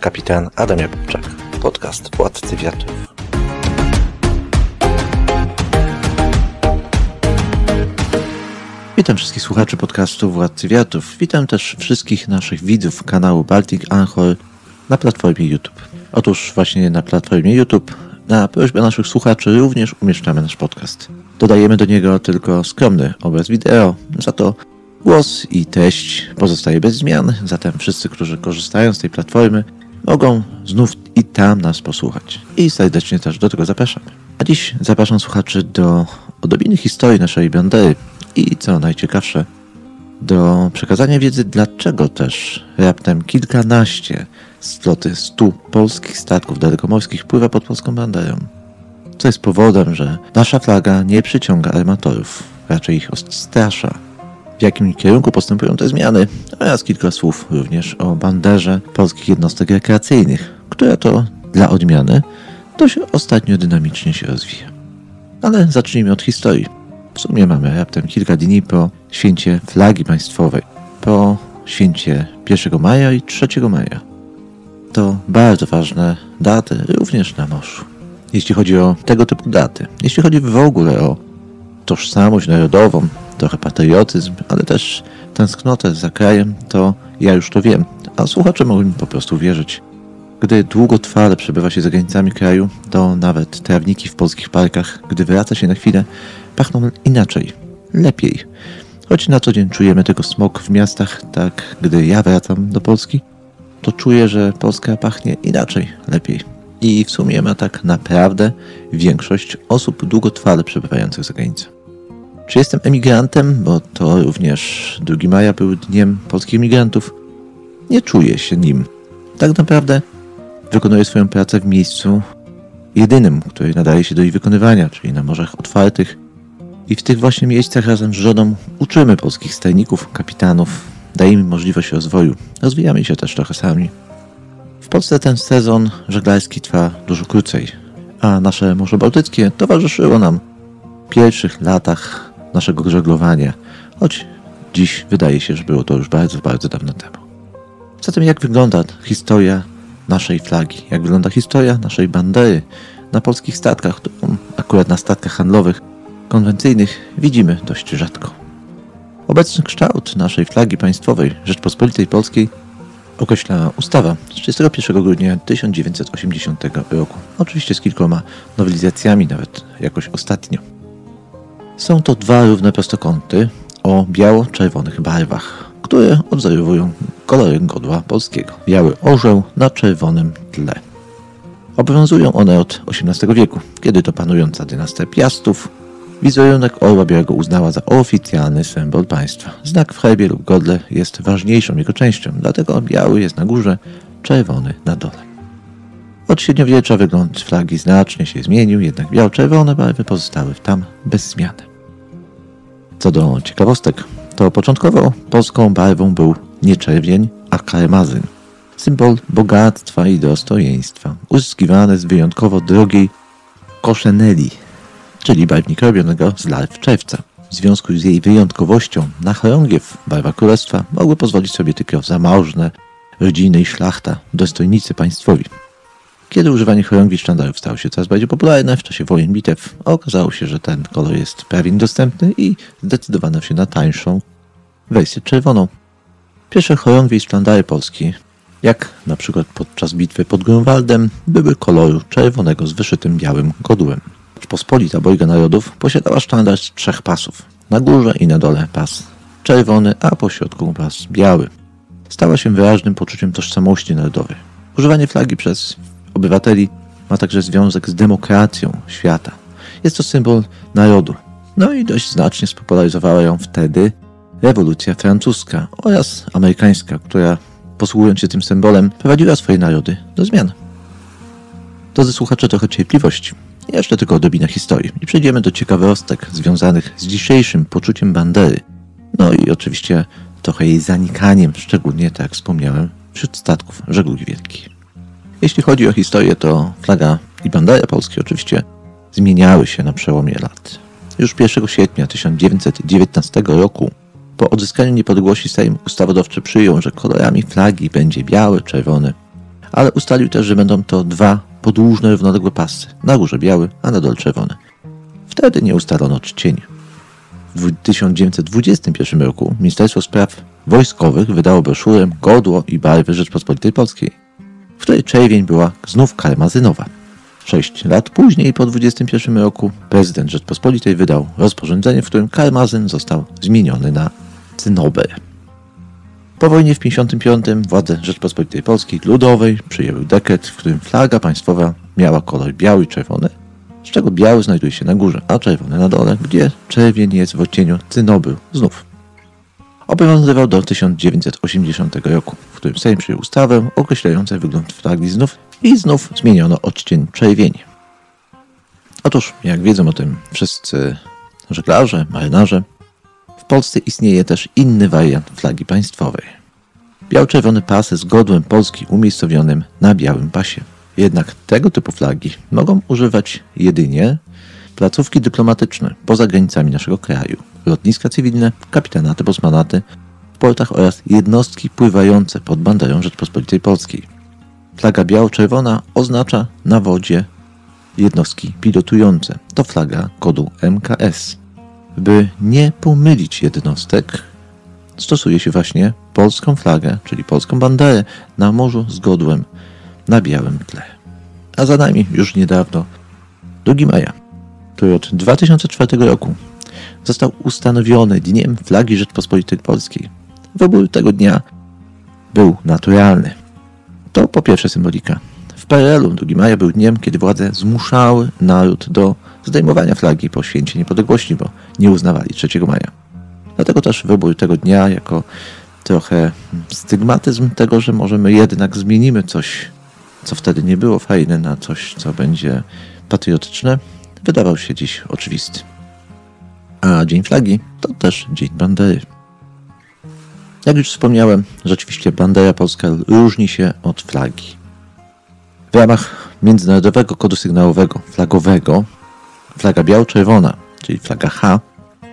kapitan Adam Jakubczak, podcast Władcy Wiatrów. Witam wszystkich słuchaczy podcastu Władcy Wiatrów. Witam też wszystkich naszych widzów kanału Baltic Anchor na platformie YouTube. Otóż właśnie na platformie YouTube na prośbę naszych słuchaczy również umieszczamy nasz podcast. Dodajemy do niego tylko skromny obraz wideo, za to głos i treść pozostaje bez zmian, zatem wszyscy, którzy korzystają z tej platformy, mogą znów i tam nas posłuchać. I serdecznie też do tego zapraszam. A dziś zapraszam słuchaczy do odrobiny historii naszej bandery i co najciekawsze, do przekazania wiedzy, dlaczego też raptem kilkanaście z floty stu polskich statków dalekomorskich pływa pod polską banderą. Co jest powodem, że nasza flaga nie przyciąga armatorów, raczej ich odstrasza. W jakim kierunku postępują te zmiany oraz kilka słów również o banderze polskich jednostek rekreacyjnych, która to dla odmiany dość ostatnio dynamicznie się rozwija. Ale zacznijmy od historii. W sumie mamy raptem kilka dni po święcie flagi państwowej, po święcie 1 maja i 3 maja. To bardzo ważne daty również na morzu. Jeśli chodzi o tego typu daty, jeśli chodzi w ogóle o tożsamość narodową, trochę patriotyzm, ale też tęsknotę za krajem, to ja już to wiem, a słuchacze mogą mi po prostu wierzyć. Gdy długotrwale przebywa się za granicami kraju, to nawet trawniki w polskich parkach, gdy wraca się na chwilę, pachną inaczej, lepiej. Choć na co dzień czujemy tylko smog w miastach, tak gdy ja wracam do Polski, to czuję, że Polska pachnie inaczej, lepiej. I w sumie ma tak naprawdę większość osób długotrwale przebywających za granicą. Czy jestem emigrantem, bo to również 2 maja był dniem polskich emigrantów? Nie czuję się nim. Tak naprawdę wykonuję swoją pracę w miejscu jedynym, które nadaje się do jej wykonywania, czyli na morzach otwartych. I w tych właśnie miejscach razem z żoną uczymy polskich stajników, kapitanów, dajemy możliwość rozwoju. Rozwijamy się też trochę sami. W Polsce ten sezon żeglarski trwa dużo krócej, a nasze Morze Bałtyckie towarzyszyło nam w pierwszych latach naszego żeglowania, choć dziś wydaje się, że było to już bardzo, bardzo dawno temu. Zatem jak wygląda historia naszej flagi, jak wygląda historia naszej bandery na polskich statkach, akurat na statkach handlowych konwencyjnych widzimy dość rzadko. Obecny kształt naszej flagi państwowej Rzeczpospolitej Polskiej określa ustawa z 31 grudnia 1980 roku. Oczywiście z kilkoma nowelizacjami, nawet jakoś ostatnio. Są to dwa równe prostokąty o biało-czerwonych barwach, które odwzorowują kolory godła polskiego. Biały orzeł na czerwonym tle. Obowiązują one od XVIII wieku, kiedy to panująca dynastia Piastów Wizerunek orła białego uznała za oficjalny symbol państwa. Znak w herbie lub godle jest ważniejszą jego częścią, dlatego biały jest na górze, czerwony na dole. Od średniowiecza wygląd flagi znacznie się zmienił, jednak biało-czerwone barwy pozostały tam bez zmiany. Co do ciekawostek, to początkowo polską barwą był nie czerwień, a karmazyn. Symbol bogactwa i dostojeństwa, uzyskiwany z wyjątkowo drogiej koszeneli, czyli barwnika robionego z larw czerwca. W związku z jej wyjątkowością na chorągiew barwa królestwa mogły pozwolić sobie tylko zamożne rodziny i szlachta, dostojnicy państwowi. Kiedy używanie chorągwi sztandarów stało się coraz bardziej popularne w czasie wojen bitew, okazało się, że ten kolor jest prawie niedostępny i zdecydowano się na tańszą wersję czerwoną. Pierwsze chorągwie i sztandary polskie, jak na przykład podczas bitwy pod Grunwaldem, były koloru czerwonego z wyszytym białym godłem. Rzeczpospolita obojga narodów posiadała sztandar z trzech pasów. Na górze i na dole pas czerwony, a po środku pas biały. Stała się wyraźnym poczuciem tożsamości narodowej. Używanie flagi przez obywateli ma także związek z demokracją świata. Jest to symbol narodu. No i dość znacznie spopularyzowała ją wtedy rewolucja francuska oraz amerykańska, która posługując się tym symbolem prowadziła swoje narody do zmian. Drodzy słuchacze, trochę cierpliwości. Jeszcze tylko odrobinę historii i przejdziemy do ciekawostek związanych z dzisiejszym poczuciem bandery. No i oczywiście trochę jej zanikaniem, szczególnie, tak jak wspomniałem, wśród statków żeglugi wielkiej. Jeśli chodzi o historię, to flaga i bandera polskie oczywiście zmieniały się na przełomie lat. Już 1 sierpnia 1919 roku, po odzyskaniu niepodległości Sejm ustawodawczy przyjął, że kolorami flagi będzie biały, czerwony, ale ustalił też, że będą to dwa podłużne, równoległe pasy. Na górze biały, a na dole czerwony. Wtedy nie ustalono czcień. W 1921 roku Ministerstwo Spraw Wojskowych wydało broszurę Godło i barwy Rzeczpospolitej Polskiej, w której czerwień była znów karmazynowa. Sześć lat później, po 21 roku, prezydent Rzeczpospolitej wydał rozporządzenie, w którym karmazyn został zmieniony na cynober. Po wojnie w 1955 władze Rzeczpospolitej Polskiej Ludowej przyjęły dekret, w którym flaga państwowa miała kolor biały i czerwony, z czego biały znajduje się na górze, a czerwony na dole, gdzie czerwień jest w odcieniu cynobyl znów. Obowiązywał do 1980 roku, w którym Sejm przyjął ustawę określającą wygląd flagi znów i znów zmieniono odcień czerwieni. Otóż, jak wiedzą o tym wszyscy żeglarze, marynarze, w Polsce istnieje też inny wariant flagi państwowej. Biał-czerwony pas z godłem Polski umiejscowionym na białym pasie. Jednak tego typu flagi mogą używać jedynie placówki dyplomatyczne poza granicami naszego kraju, lotniska cywilne, kapitanaty, bosmanaty w portach oraz jednostki pływające pod banderą Rzeczpospolitej Polskiej. Flaga biało-czerwona oznacza na wodzie jednostki pilotujące. To flaga kodu MKS. By nie pomylić jednostek, stosuje się właśnie polską flagę, czyli polską banderę na morzu z godłem na białym tle. A za nami już niedawno 2 maja, który od 2004 roku został ustanowiony Dniem Flagi Rzeczpospolitej Polskiej. Wybór tego dnia był naturalny. To po pierwsze symbolika. W PRL-u 2 maja był dniem, kiedy władze zmuszały naród do zdejmowania flagi po święcie niepodległości, bo nie uznawali 3 maja. Dlatego też wybór tego dnia jako trochę stygmatyzm tego, że może my jednak zmienimy coś, co wtedy nie było fajne, na coś, co będzie patriotyczne, wydawał się dziś oczywisty. A Dzień Flagi to też Dzień Bandery. Jak już wspomniałem, rzeczywiście bandera polska różni się od flagi. W ramach Międzynarodowego Kodu Sygnałowego flagowego flaga biało-czerwona, czyli flaga H,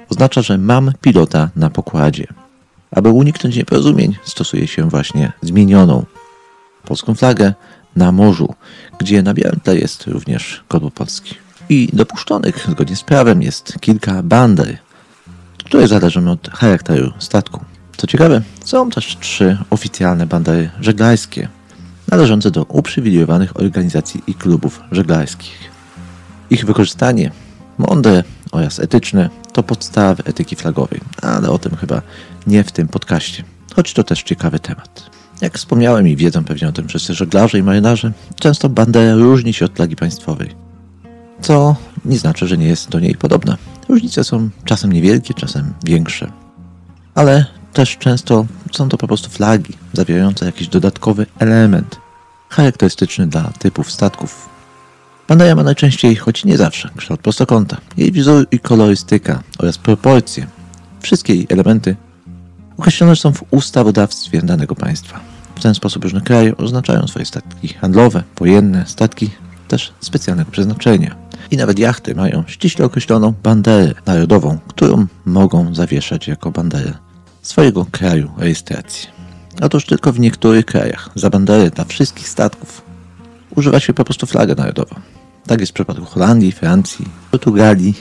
oznacza, że mam pilota na pokładzie. Aby uniknąć nieporozumień, stosuje się właśnie zmienioną polską flagę na morzu, gdzie na białym tle jest również kodło polski. I dopuszczonych zgodnie z prawem jest kilka bander, które zależą od charakteru statku. Co ciekawe, są też trzy oficjalne bandery żeglarskie, należące do uprzywilejowanych organizacji i klubów żeglarskich. Ich wykorzystanie, mądre oraz etyczne, to podstawy etyki flagowej, ale o tym chyba nie w tym podcaście, choć to też ciekawy temat. Jak wspomniałem i wiedzą pewnie o tym wszyscy żeglarze i marynarze, często bandera różni się od flagi państwowej, co nie znaczy, że nie jest do niej podobna. Różnice są czasem niewielkie, czasem większe, ale też często są to po prostu flagi zawierające jakiś dodatkowy element charakterystyczny dla typów statków. Bandera ma najczęściej, choć nie zawsze, kształt prostokąta. Jej wzór i kolorystyka oraz proporcje, wszystkie jej elementy określone są w ustawodawstwie danego państwa. W ten sposób różne kraje oznaczają swoje statki handlowe, wojenne, statki też specjalnego przeznaczenia. I nawet jachty mają ściśle określoną banderę narodową, którą mogą zawieszać jako banderę swojego kraju rejestracji. Otóż tylko w niektórych krajach za banderę dla wszystkich statków używa się po prostu flagę narodową. Tak jest w przypadku Holandii, Francji, Portugalii,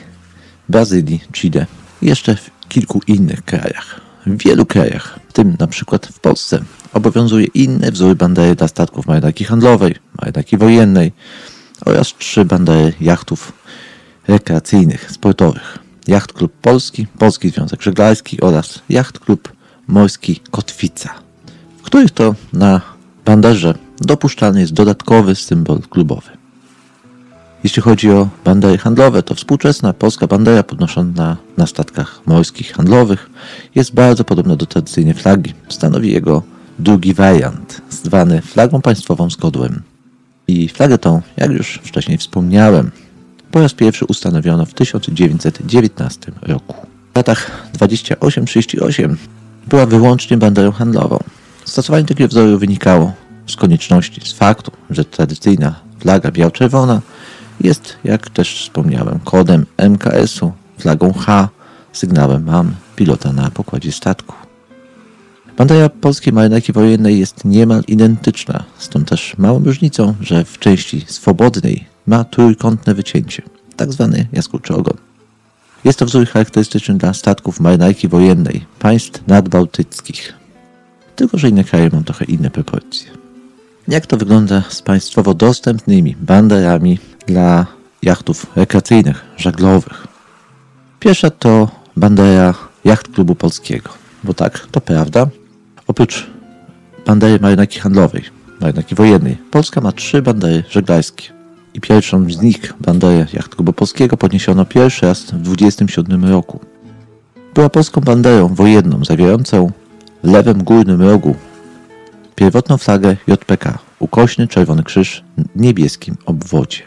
Brazylii, Chile i jeszcze w kilku innych krajach. W wielu krajach, w tym na przykład w Polsce, obowiązuje inne wzory bandery dla statków marynarki handlowej, marynarki wojennej oraz trzy bandery jachtów rekreacyjnych, sportowych. Jacht Klub Polski, Polski Związek Żeglarski oraz Jacht Klub Morski Kotwica, w których to na banderze dopuszczalny jest dodatkowy symbol klubowy. Jeśli chodzi o bandery handlowe, to współczesna polska bandera podnoszona na statkach morskich handlowych jest bardzo podobna do tradycyjnej flagi. Stanowi jego drugi wariant, zwany flagą państwową z godłem. I flagę tą, jak już wcześniej wspomniałem, po raz pierwszy ustanowiono w 1919 roku. W latach 28-38 była wyłącznie banderą handlową. Stosowanie takiego wzoru wynikało z konieczności, z faktu, że tradycyjna flaga biał-czerwona jest, jak też wspomniałem, kodem MKS-u, flagą H, sygnałem mam pilota na pokładzie statku. Bandera polskiej marynarki wojennej jest niemal identyczna, stąd też małą różnicą, że w części swobodnej ma trójkątne wycięcie, tak zwany ogon. Jest to wzór charakterystyczny dla statków marynarki wojennej państw nadbałtyckich. Tylko, że inne kraje mają trochę inne proporcje. Jak to wygląda z państwowo dostępnymi banderami dla jachtów rekreacyjnych, żaglowych? Pierwsza to bandera Jacht Klubu Polskiego. Bo tak, to prawda. Oprócz bandery marynarki handlowej, marynarki wojennej, Polska ma trzy bandery żeglarskie. I pierwszą z nich, banderę Jacht Klubu Polskiego, podniesiono pierwszy raz w 27 roku. Była polską banderą wojenną, zawierającą w lewym górnym rogu pierwotną flagę JPK, ukośny czerwony krzyż w niebieskim obwodzie.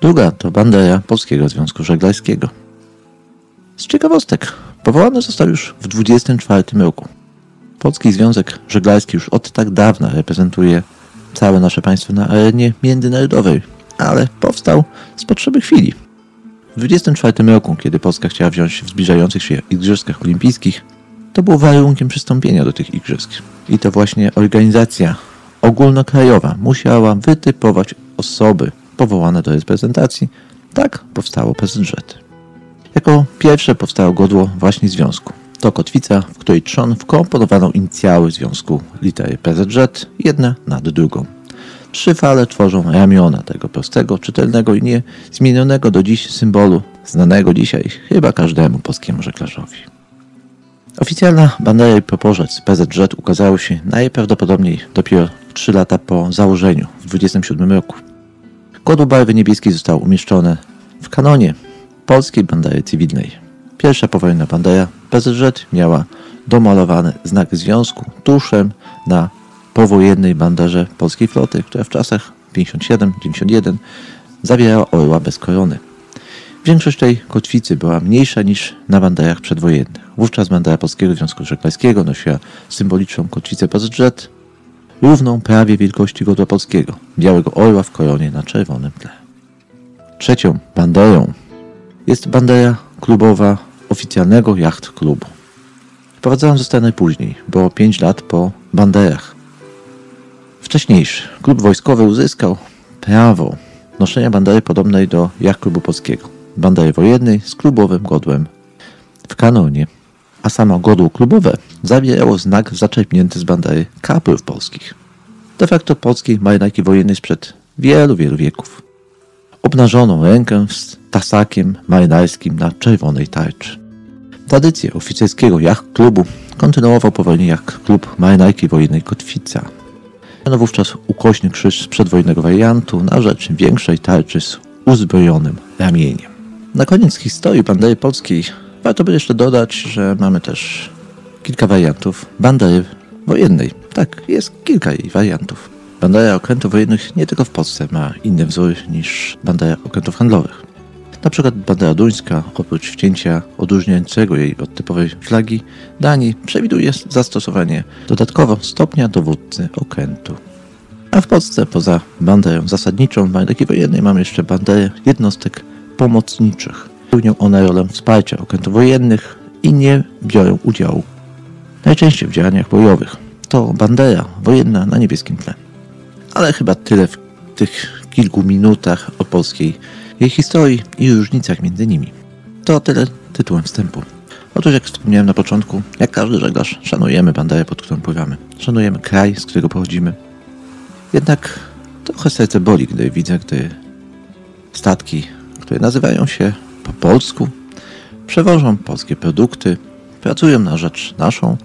Druga to bandera Polskiego Związku Żeglarskiego. Z ciekawostek, powołany został już w 24 roku. Polski Związek Żeglarski już od tak dawna reprezentuje całe nasze państwo na arenie międzynarodowej, ale powstał z potrzeby chwili. W 24 roku, kiedy Polska chciała wziąć w zbliżających się Igrzyskach Olimpijskich, to było warunkiem przystąpienia do tych igrzysk. I to właśnie organizacja ogólnokrajowa musiała wytypować osoby powołane do reprezentacji. Tak powstało PZŻ. Jako pierwsze powstało godło właśnie związku. To kotwica, w której trzon wkomponowano inicjały związku litery PZŻ, jedna nad drugą. Trzy fale tworzą ramiona tego prostego, czytelnego i niezmienionego do dziś symbolu, znanego dzisiaj chyba każdemu polskiemu żeglarzowi. Oficjalna bandera i proporzec PZŻ ukazały się najprawdopodobniej dopiero 3 lata po założeniu w 27 roku. Godło barwy niebieskiej zostało umieszczone w kanonie polskiej bandery cywilnej. Pierwsza powojenna bandera PZŻ miała domalowany znak związku tuszem na powojennej banderze polskiej floty, która w czasach 57-91 zawierała orła bez korony. Większość tej kotwicy była mniejsza niż na banderach przedwojennych. Wówczas bandera Polskiego Związku Żeglarskiego nosiła symboliczną kotwicę PZŻ, równą prawie wielkości godła polskiego, białego orła w koronie na czerwonym tle. Trzecią banderą jest bandera klubowa oficjalnego jacht klubu. Wprowadzona została najpóźniej, bo 5 lat po banderach. Wcześniejszy klub wojskowy uzyskał prawo noszenia bandery podobnej do jacht klubu polskiego. Bandery wojennej z klubowym godłem w kanonie, a samo godło klubowe zawierało znak zaczerpnięty z bandery kaprów polskich. De facto polskiej marynarki wojennej sprzed wielu, wielu wieków obnażoną rękę z tasakiem marynarskim na czerwonej tarczy. Tradycję oficerskiego jacht klubu kontynuował po wojnie jak klub marynarki wojennej Kotwica. Miano wówczas ukośny krzyż z przedwojennego wariantu na rzecz większej tarczy z uzbrojonym ramieniem. Na koniec historii bandery polskiej warto by jeszcze dodać, że mamy też kilka wariantów bandery wojennej. Tak, jest kilka jej wariantów. Bandera okrętów wojennych nie tylko w Polsce ma inny wzór niż bandera okrętów handlowych. Na przykład bandera duńska, oprócz wcięcia odróżniającego jej od typowej flagi Danii, przewiduje zastosowanie dodatkowo stopnia dowódcy okrętu. A w Polsce poza banderą zasadniczą marynarki wojennej mamy jeszcze banderę jednostek pomocniczych. Pełnią one rolę wsparcia okrętów wojennych i nie biorą udziału najczęściej w działaniach bojowych. To bandera wojenna na niebieskim tle ale chyba tyle w tych kilku minutach o polskiej jej historii i różnicach między nimi. To tyle tytułem wstępu. Otóż, jak wspomniałem na początku, jak każdy żeglarz, szanujemy banderę, pod którą pływamy. Szanujemy kraj, z którego pochodzimy. Jednak trochę serce boli, gdy widzę, gdy statki, które nazywają się po polsku, przewożą polskie produkty, pracują na rzecz naszą,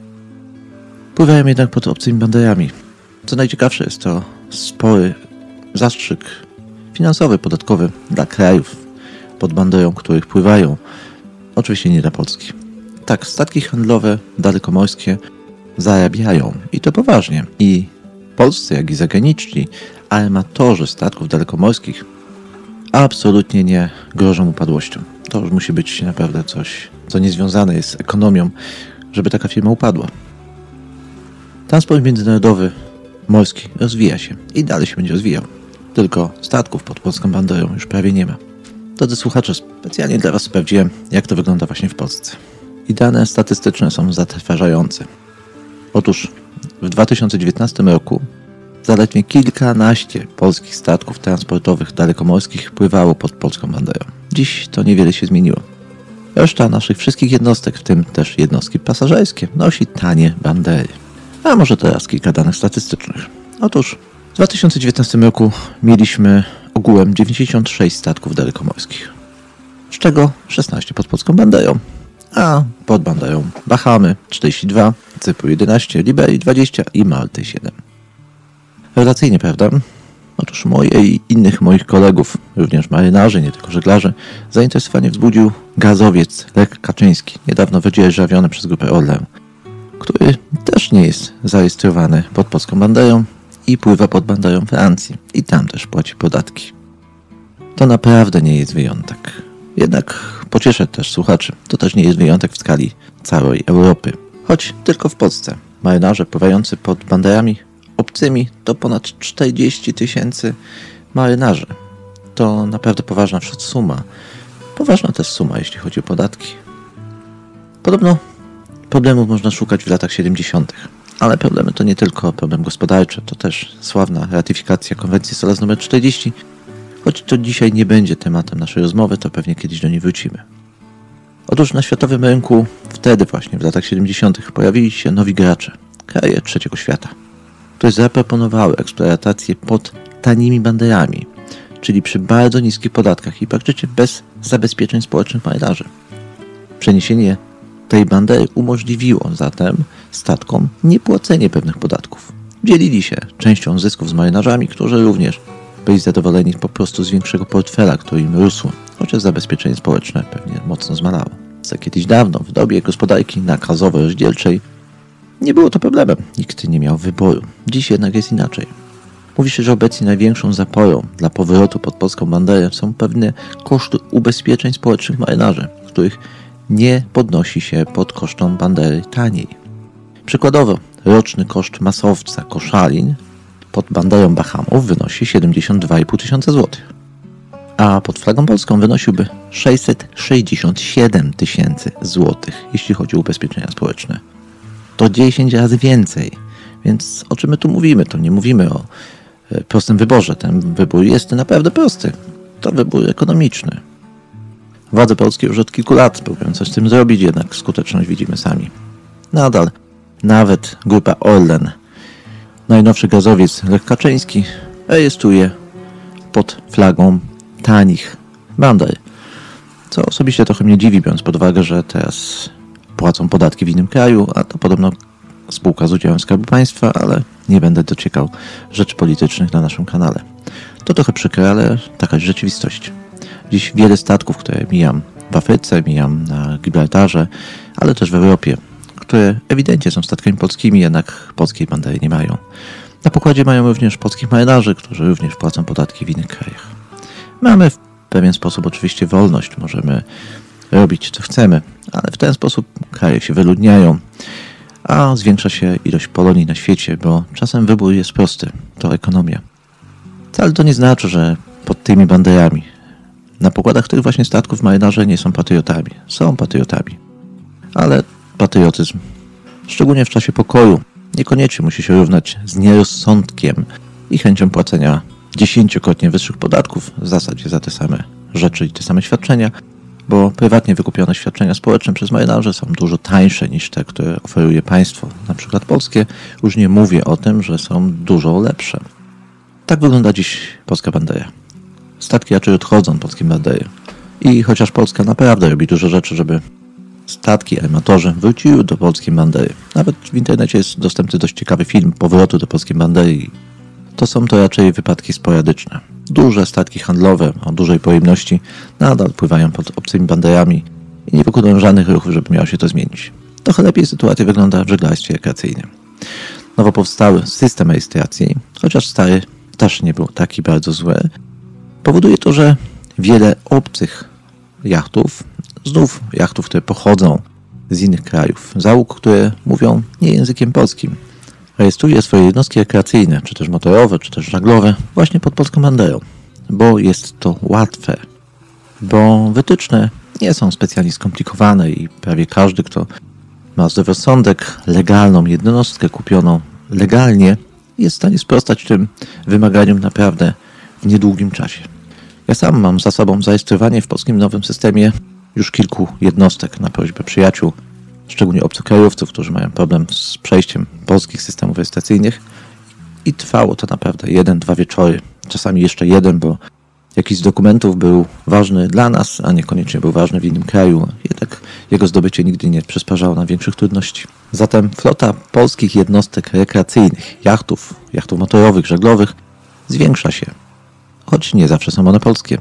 pływają jednak pod obcymi banderami. Co najciekawsze jest to spory zastrzyk finansowy, podatkowy dla krajów pod banderą, których pływają. Oczywiście nie dla Polski. Tak, statki handlowe dalekomorskie zarabiają i to poważnie. I polscy, jak i zagraniczni armatorzy statków dalekomorskich absolutnie nie grożą upadłością. To już musi być naprawdę coś, co niezwiązane jest z ekonomią, żeby taka firma upadła. Transport międzynarodowy morski rozwija się i dalej się będzie rozwijał. Tylko statków pod polską banderą już prawie nie ma. Drodzy słuchacze, specjalnie dla Was sprawdziłem, jak to wygląda właśnie w Polsce. I dane statystyczne są zatrważające. Otóż w 2019 roku zaledwie kilkanaście polskich statków transportowych dalekomorskich pływało pod polską banderą. Dziś to niewiele się zmieniło. Reszta naszych wszystkich jednostek, w tym też jednostki pasażerskie, nosi tanie bandery. A może teraz kilka danych statystycznych. Otóż w 2019 roku mieliśmy ogółem 96 statków dalekomorskich, z czego 16 pod polską a pod banderą Bahamy 42, Cypru 11, Liberii 20 i Malty 7. Relacyjnie, prawda? Otóż moje i innych moich kolegów, również marynarzy, nie tylko żeglarzy, zainteresowanie wzbudził gazowiec Lech Kaczyński, niedawno wydzierżawiony przez grupę Orlen, który też nie jest zarejestrowany pod polską i pływa pod banderą Francji i tam też płaci podatki. To naprawdę nie jest wyjątek. Jednak pocieszę też słuchaczy, to też nie jest wyjątek w skali całej Europy. Choć tylko w Polsce marynarze pływający pod banderami obcymi to ponad 40 tysięcy marynarzy. To naprawdę poważna suma. Poważna też suma, jeśli chodzi o podatki. Podobno problemów można szukać w latach 70., ale problemy to nie tylko problem gospodarczy, to też sławna ratyfikacja konwencji SOLAS nr 40. Choć to dzisiaj nie będzie tematem naszej rozmowy, to pewnie kiedyś do niej wrócimy. Otóż na światowym rynku wtedy właśnie, w latach 70., pojawili się nowi gracze, kraje trzeciego świata które zaproponowały eksploatację pod tanimi banderami, czyli przy bardzo niskich podatkach i praktycznie bez zabezpieczeń społecznych marynarzy. Przeniesienie tej bandery umożliwiło zatem statkom niepłacenie pewnych podatków. Dzielili się częścią zysków z marynarzami, którzy również byli zadowoleni po prostu z większego portfela, który im rósł, chociaż zabezpieczenie społeczne pewnie mocno zmalało. Za kiedyś dawno, w dobie gospodarki nakazowo-rozdzielczej, nie było to problemem, nikt nie miał wyboru. Dziś jednak jest inaczej. Mówi się, że obecnie największą zaporą dla powrotu pod polską banderę są pewne koszty ubezpieczeń społecznych marynarzy, których nie podnosi się pod kosztą bandery taniej. Przykładowo, roczny koszt masowca koszalin pod banderą Bahamów wynosi 72,5 tysiąca złotych, a pod flagą polską wynosiłby 667 tysięcy złotych, jeśli chodzi o ubezpieczenia społeczne to 10 razy więcej. Więc o czym my tu mówimy? To nie mówimy o e, prostym wyborze. Ten wybór jest naprawdę prosty. To wybór ekonomiczny. Władze polskie już od kilku lat próbują coś z tym zrobić, jednak skuteczność widzimy sami. Nadal, nawet grupa Orlen, najnowszy gazowiec Lech Kaczyński, rejestruje pod flagą tanich bander. Co osobiście trochę mnie dziwi, biorąc pod uwagę, że teraz płacą podatki w innym kraju, a to podobno spółka z udziałem Skarbu Państwa, ale nie będę dociekał rzeczy politycznych na naszym kanale. To trochę przykre, ale taka rzeczywistość. Dziś wiele statków, które mijam w Afryce, mijam na Gibraltarze, ale też w Europie, które ewidentnie są statkami polskimi, jednak polskiej bandery nie mają. Na pokładzie mają również polskich marynarzy, którzy również płacą podatki w innych krajach. Mamy w pewien sposób oczywiście wolność, możemy robić co chcemy, ale w ten sposób kraje się wyludniają, a zwiększa się ilość Polonii na świecie, bo czasem wybór jest prosty to ekonomia. Wcale to nie znaczy, że pod tymi banderami na pokładach tych właśnie statków marynarze nie są patriotami. Są patriotami. Ale patriotyzm, szczególnie w czasie pokoju, niekoniecznie musi się równać z nierozsądkiem i chęcią płacenia dziesięciokrotnie wyższych podatków w zasadzie za te same rzeczy i te same świadczenia, bo prywatnie wykupione świadczenia społeczne przez marynarzy są dużo tańsze niż te, które oferuje państwo, na przykład polskie. Już nie mówię o tym, że są dużo lepsze. Tak wygląda dziś polska bandera. Statki raczej odchodzą polskim bandery. I chociaż Polska naprawdę robi dużo rzeczy, żeby statki, armatorzy wróciły do polskiej bandery. Nawet w internecie jest dostępny dość ciekawy film powrotu do polskiej bandery. To są to raczej wypadki sporadyczne duże statki handlowe o dużej pojemności nadal pływają pod obcymi banderami i nie wykonują żadnych ruchów, żeby miało się to zmienić. Trochę lepiej sytuacja wygląda w żeglarstwie rekreacyjnym. Nowo powstały system rejestracji, chociaż stary też nie był taki bardzo zły, powoduje to, że wiele obcych jachtów, znów jachtów, które pochodzą z innych krajów, załóg, które mówią nie językiem polskim, rejestruje swoje jednostki rekreacyjne, czy też motorowe, czy też żaglowe właśnie pod polską banderą, bo jest to łatwe, bo wytyczne nie są specjalnie skomplikowane i prawie każdy, kto ma zdrowy rozsądek, legalną jednostkę kupioną legalnie, jest w stanie sprostać tym wymaganiom naprawdę w niedługim czasie. Ja sam mam za sobą zarejestrowanie w polskim nowym systemie już kilku jednostek na prośbę przyjaciół, szczególnie obcokrajowców, którzy mają problem z przejściem polskich systemów rejestracyjnych. I trwało to naprawdę jeden, dwa wieczory, czasami jeszcze jeden, bo jakiś z dokumentów był ważny dla nas, a niekoniecznie był ważny w innym kraju. Jednak jego zdobycie nigdy nie przysparzało nam większych trudności. Zatem flota polskich jednostek rekreacyjnych, jachtów, jachtów motorowych, żeglowych zwiększa się. Choć nie zawsze są one polskie.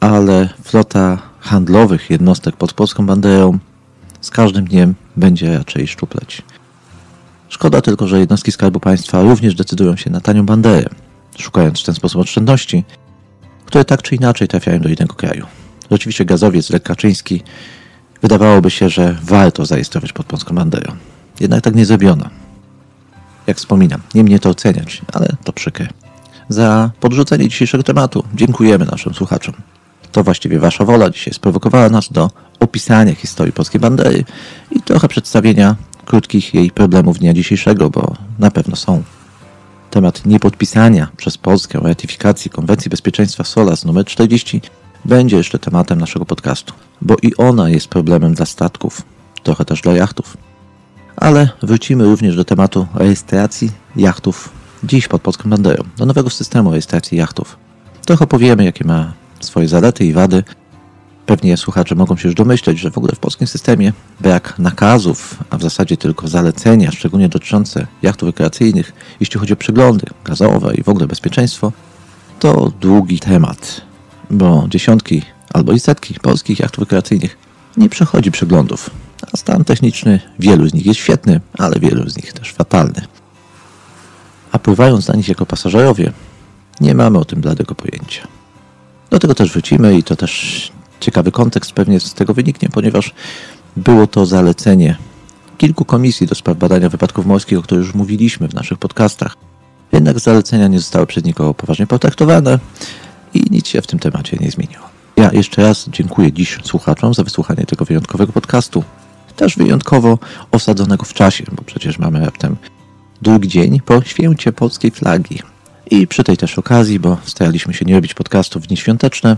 Ale flota handlowych jednostek pod polską banderą z każdym dniem będzie raczej szczupleć. Szkoda tylko, że jednostki Skarbu Państwa również decydują się na tanią banderę, szukając w ten sposób oszczędności, które tak czy inaczej trafiają do innego kraju. Oczywiście gazowiec Lek Kaczyński wydawałoby się, że warto zarejestrować pod polską banderą. Jednak tak nie zrobiono. Jak wspominam, nie mnie to oceniać, ale to przykre. Za podrzucenie dzisiejszego tematu dziękujemy naszym słuchaczom. To właściwie wasza wola dzisiaj sprowokowała nas do opisania historii polskiej bandery i trochę przedstawienia krótkich jej problemów dnia dzisiejszego, bo na pewno są. Temat niepodpisania przez Polskę ratyfikacji Konwencji Bezpieczeństwa SOLAS nr 40 będzie jeszcze tematem naszego podcastu, bo i ona jest problemem dla statków, trochę też dla jachtów. Ale wrócimy również do tematu rejestracji jachtów dziś pod polską banderą, do nowego systemu rejestracji jachtów. Trochę opowiemy, jakie ma swoje zalety i wady. Pewnie słuchacze mogą się już domyśleć, że w ogóle w polskim systemie brak nakazów, a w zasadzie tylko zalecenia, szczególnie dotyczące jachtów rekreacyjnych, jeśli chodzi o przeglądy gazowe i w ogóle bezpieczeństwo, to długi temat, bo dziesiątki albo i setki polskich jachtów rekreacyjnych nie przechodzi przeglądów, a stan techniczny wielu z nich jest świetny, ale wielu z nich też fatalny. Pływając na nich jako pasażerowie, nie mamy o tym bladego pojęcia. Do tego też wrócimy i to też ciekawy kontekst pewnie z tego wyniknie, ponieważ było to zalecenie kilku komisji do spraw badania wypadków morskich, o których już mówiliśmy w naszych podcastach. Jednak zalecenia nie zostały przez nikogo poważnie potraktowane i nic się w tym temacie nie zmieniło. Ja jeszcze raz dziękuję dziś słuchaczom za wysłuchanie tego wyjątkowego podcastu. Też wyjątkowo osadzonego w czasie, bo przecież mamy raptem drugi dzień po święcie polskiej flagi. I przy tej też okazji, bo staraliśmy się nie robić podcastów w dni świąteczne,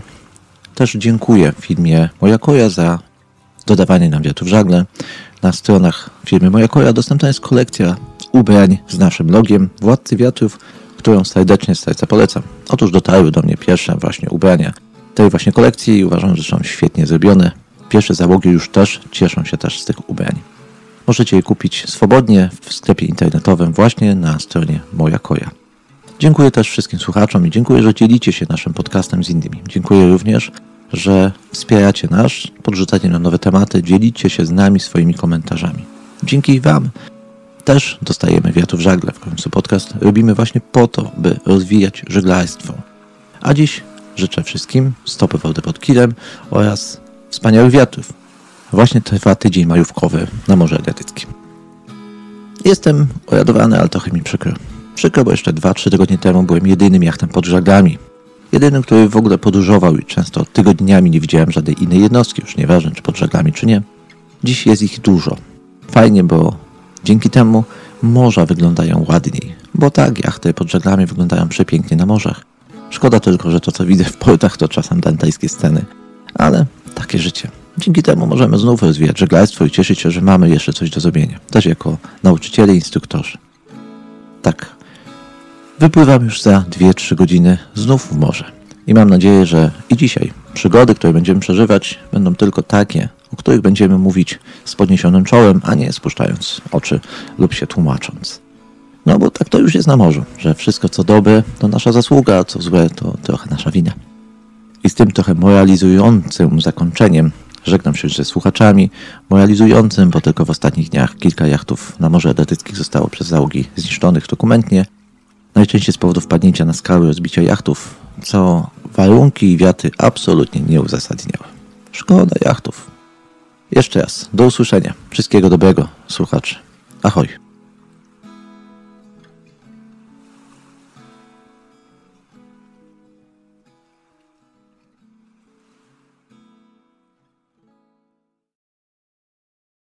też dziękuję firmie Moja Koja za dodawanie nam wiatru w żagle. Na stronach firmy Moja Koja dostępna jest kolekcja ubrań z naszym logiem Władcy Wiatrów, którą serdecznie z serca polecam. Otóż dotarły do mnie pierwsze właśnie ubrania tej właśnie kolekcji i uważam, że są świetnie zrobione. Pierwsze załogi już też cieszą się też z tych ubrań. Możecie je kupić swobodnie w sklepie internetowym właśnie na stronie Moja Koja. Dziękuję też wszystkim słuchaczom i dziękuję, że dzielicie się naszym podcastem z innymi. Dziękuję również, że wspieracie nas, podrzucacie nam nowe tematy, dzielicie się z nami swoimi komentarzami. Dzięki Wam też dostajemy wiatru w żagle. W końcu podcast robimy właśnie po to, by rozwijać żeglarstwo. A dziś życzę wszystkim stopy wody pod kilem oraz wspaniałych wiatrów. Właśnie trwa tydzień majówkowy na Morzu Adriatyckim. Jestem oradowany, ale trochę mi przykro. Przykro, bo jeszcze 2-3 tygodnie temu byłem jedynym jachtem pod żaglami. Jedynym, który w ogóle podróżował i często tygodniami nie widziałem żadnej innej jednostki, już nieważne czy pod żaglami, czy nie. Dziś jest ich dużo. Fajnie, bo dzięki temu morza wyglądają ładniej. Bo tak, jachty pod żaglami wyglądają przepięknie na morzach. Szkoda tylko, że to co widzę w portach to czasem dantejskie sceny. Ale takie życie. Dzięki temu możemy znów rozwijać żeglarstwo i cieszyć się, że mamy jeszcze coś do zrobienia. Też jako nauczyciele i instruktorzy. Tak, Wypływam już za 2-3 godziny znów w morze. I mam nadzieję, że i dzisiaj przygody, które będziemy przeżywać, będą tylko takie, o których będziemy mówić z podniesionym czołem, a nie spuszczając oczy lub się tłumacząc. No bo tak to już jest na morzu, że wszystko co dobre to nasza zasługa, a co złe to trochę nasza wina. I z tym trochę moralizującym zakończeniem żegnam się ze słuchaczami, moralizującym, bo tylko w ostatnich dniach kilka jachtów na Morze Adriatyckich zostało przez załogi zniszczonych dokumentnie, najczęściej z powodu wpadnięcia na skały, rozbicia jachtów, co warunki i wiaty absolutnie nie uzasadniały. Szkoda jachtów. Jeszcze raz, do usłyszenia. Wszystkiego dobrego, słuchacze. Ahoj.